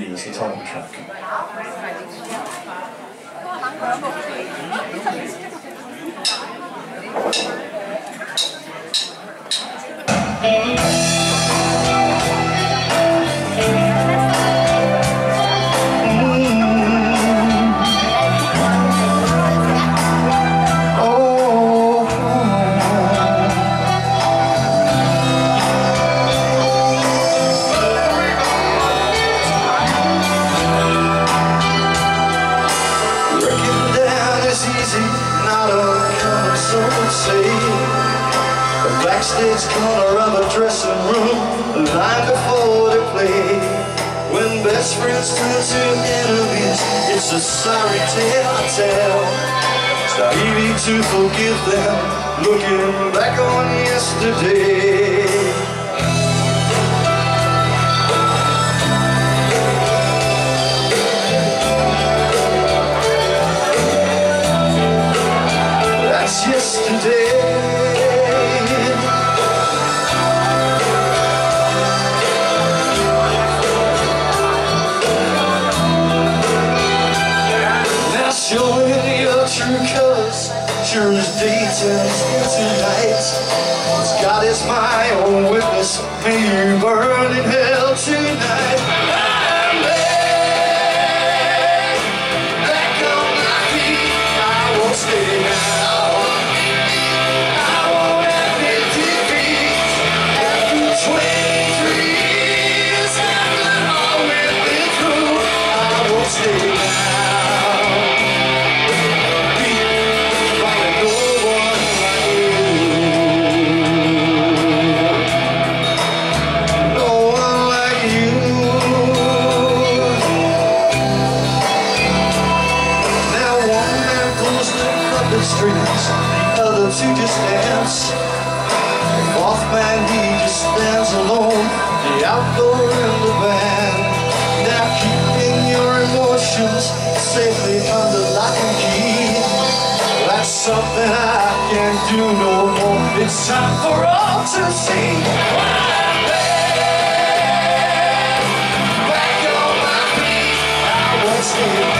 이게 예술사라고 생각해. 요 track. backstage corner of a dressing room Line before they play. When best friends turn to enemies It's a sorry tale I tell It's not easy to forgive them Looking back on yesterday. Yesterday as day turns into night As God is my own witness. May you burn in hell tonight the streets. strings, others who just dance. Mothman, he just stands alone, the outdoor in the van. Now keeping your emotions safely under lock and key. That's something I can't do no more. It's time for all to see. Why? Back on my feet, I won't stay.